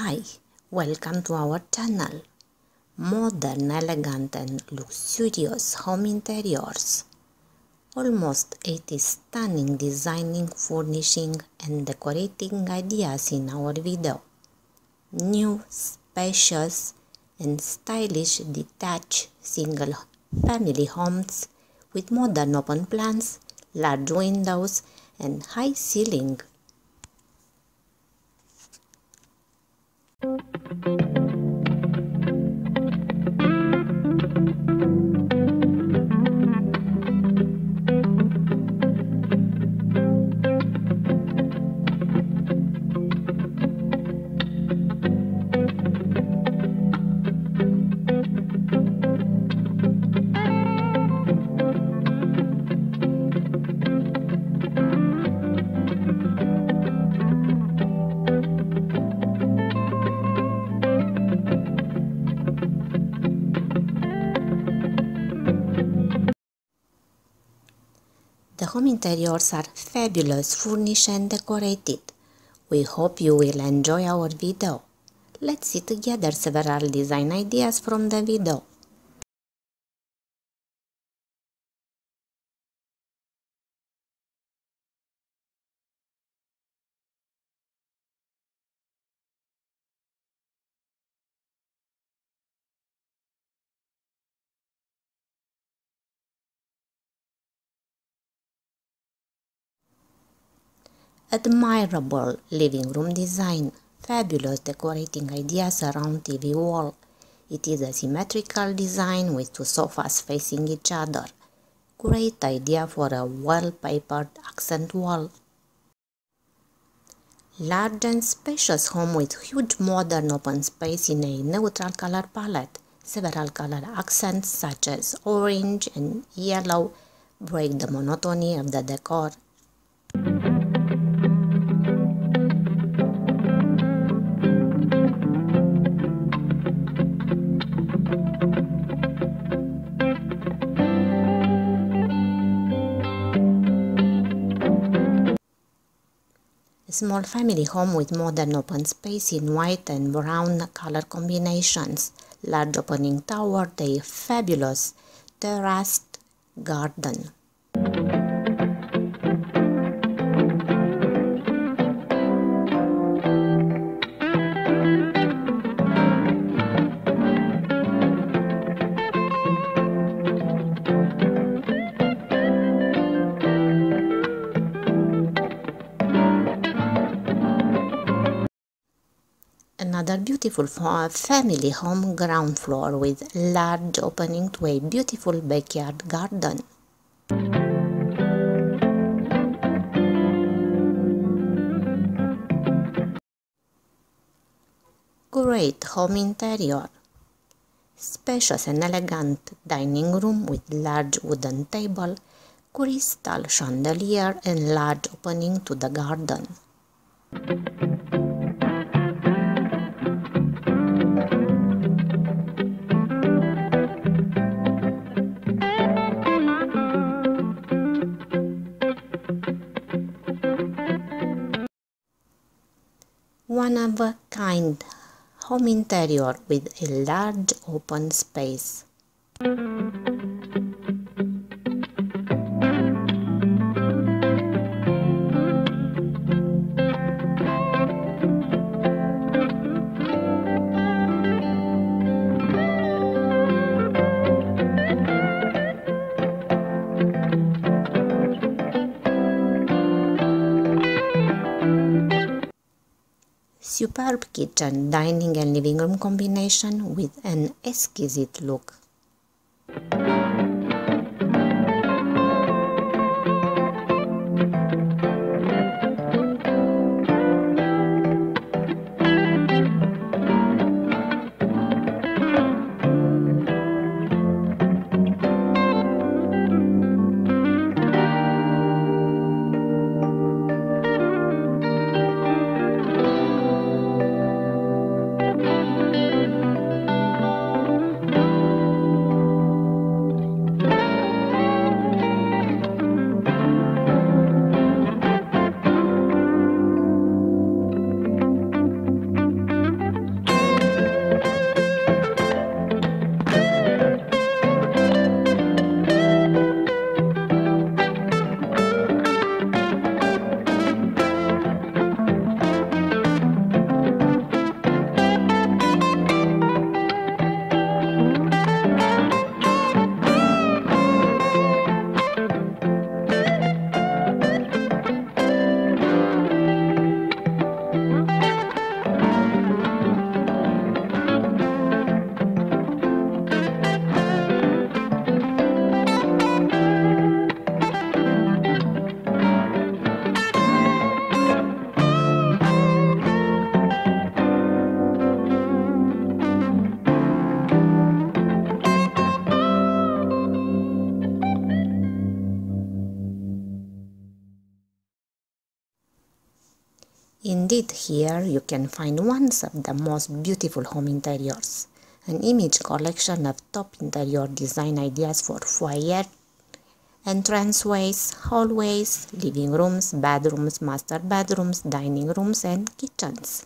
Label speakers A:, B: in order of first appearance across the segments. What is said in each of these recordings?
A: Hi, welcome to our channel. Modern, elegant and luxurious home interiors. Almost 80 stunning designing, furnishing and decorating ideas in our video. New, spacious and stylish detached single family homes with modern open plans, large windows and high ceiling. Interiors are fabulous, furnished and decorated. We hope you will enjoy our video. Let's see together several design ideas from the video. Admirable living room design. Fabulous decorating ideas around TV wall. It is a symmetrical design with two sofas facing each other. Great idea for a wallpapered accent wall. Large and spacious home with huge modern open space in a neutral color palette. Several color accents such as orange and yellow break the monotony of the decor. Small family home with modern open space in white and brown color combinations, large opening tower, a fabulous terraced garden. Another beautiful family home ground floor with large opening to a beautiful backyard garden. Great home interior. Spacious and elegant dining room with large wooden table, crystal chandelier and large opening to the garden. One of a kind home interior with a large open space. Superb kitchen, dining and living room combination with an exquisite look. Indeed, here you can find one of the most beautiful home interiors, an image collection of top interior design ideas for foyer, entranceways, hallways, living rooms, bedrooms, master bedrooms, dining rooms, and kitchens.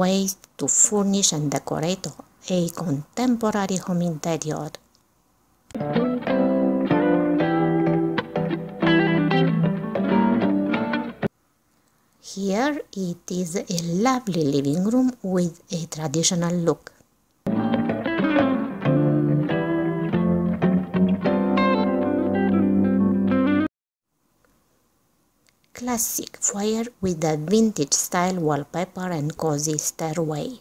A: Way to furnish and decorate a contemporary home interior. Here it is a lovely living room with a traditional look. Classic foyer with a vintage style wallpaper and cozy stairway.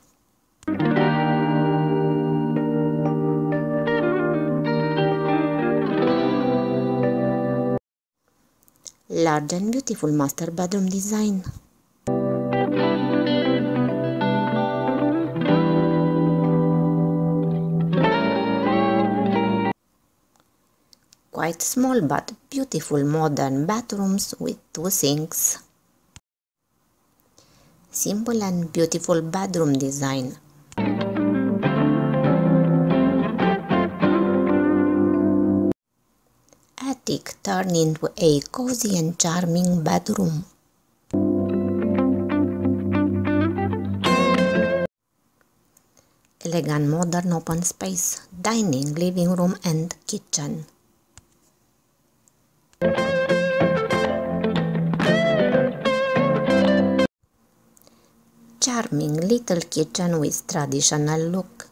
A: Large and beautiful master bedroom design. Quite small but beautiful modern bathrooms with two sinks. Simple and beautiful bedroom design. Attic turned into a cozy and charming bedroom. Elegant modern open space, dining, living room and kitchen. Charming little kitchen with traditional look.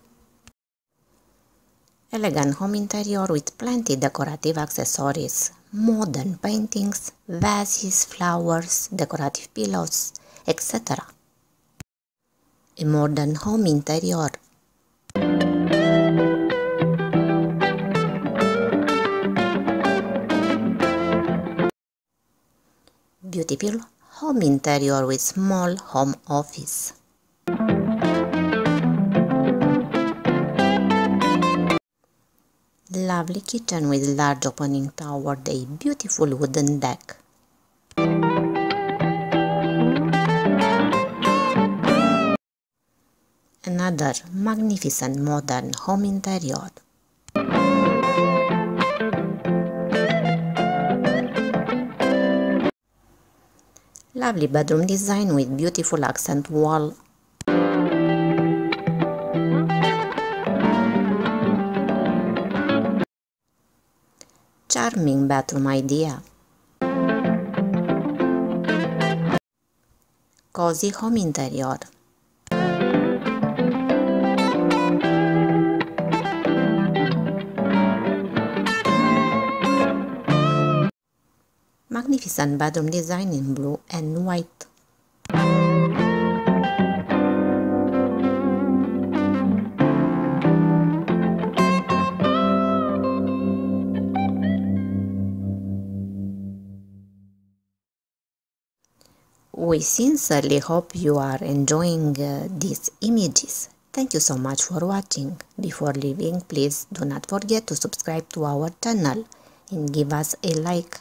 A: Elegant home interior with plenty decorative accessories, modern paintings, vases, flowers, decorative pillows, etc. A modern home interior beautiful home interior with small home office. Lovely kitchen with large opening toward a beautiful wooden deck. Another magnificent modern home interior. Lovely bedroom design with beautiful accent wall. charming bathroom idea. Cozy home interior. Magnificent bathroom design in blue and white. We sincerely uh, hope you are enjoying uh, these images. Thank you so much for watching. Before leaving, please do not forget to subscribe to our channel and give us a like.